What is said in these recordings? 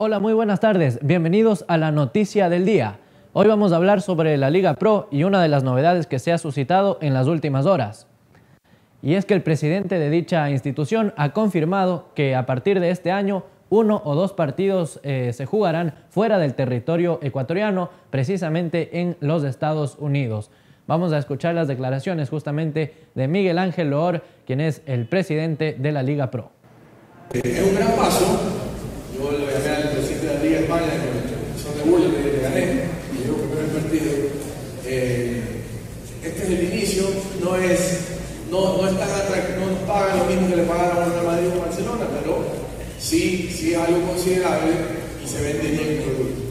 Hola, muy buenas tardes. Bienvenidos a la noticia del día. Hoy vamos a hablar sobre la Liga Pro y una de las novedades que se ha suscitado en las últimas horas. Y es que el presidente de dicha institución ha confirmado que a partir de este año uno o dos partidos eh, se jugarán fuera del territorio ecuatoriano, precisamente en los Estados Unidos. Vamos a escuchar las declaraciones justamente de Miguel Ángel Loor, quien es el presidente de la Liga Pro un gran paso yo le llamé al que son de burla, le, gané, y yo primero el partido. Eh, este es el inicio, no es, no, no, es tan no nos pagan lo mismo que le pagaron a Madrid o Barcelona, pero sí, sí es algo considerable y se vende bien el producto.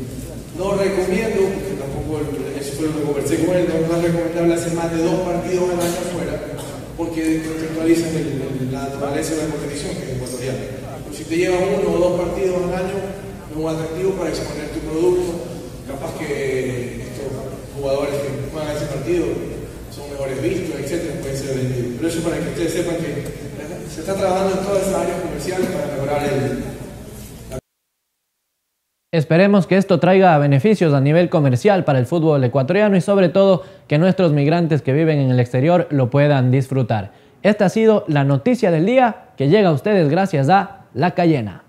No recomiendo, porque tampoco eso fue lo que conversé con él, no es recomendable hacer más de dos partidos al año afuera, porque contextualizan la naturaleza de la competición, que es ecuatoriana si te llevas uno o dos partidos al año, un atractivo para exponer tu producto. Capaz que estos jugadores que juegan ese partido son mejores vistos, etcétera, pueden ser vendidos. Pero eso para que ustedes sepan que se está trabajando en todas esas áreas comerciales para mejorar el, Esperemos que esto traiga beneficios a nivel comercial para el fútbol ecuatoriano y sobre todo que nuestros migrantes que viven en el exterior lo puedan disfrutar. Esta ha sido la noticia del día que llega a ustedes gracias a la Cayena.